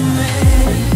man